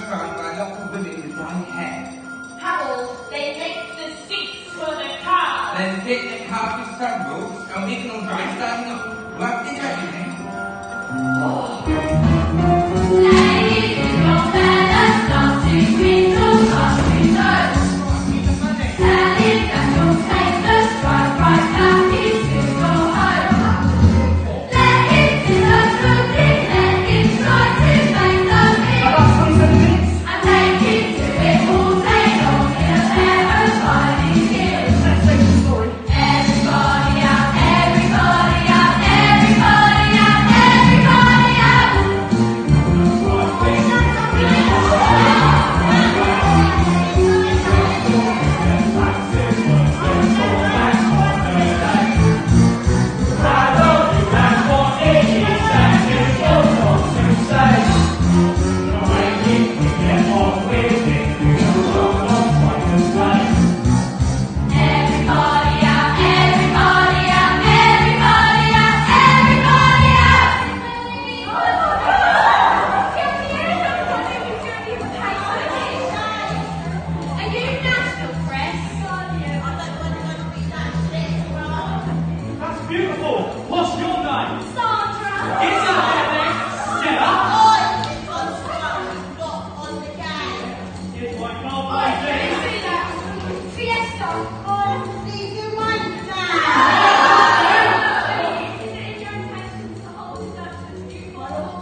background by women they make the seats for the car. Then take the car to Stumbles and we can drive down the... What is that, you think? Oh, Oh.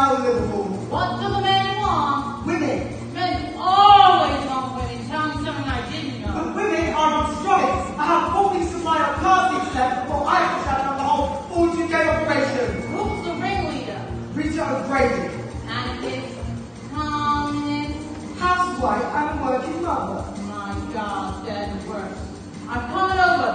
out. What do the men want? Women. Men always want women. Tell me something I didn't know. But women are destroyed. I have only supplied to perfect left before I can shut down the whole 40-day operation. Who's the ringleader? Rita O'Grady. And his communist? Housewife and working mother. My God, that's worse. I'm coming over.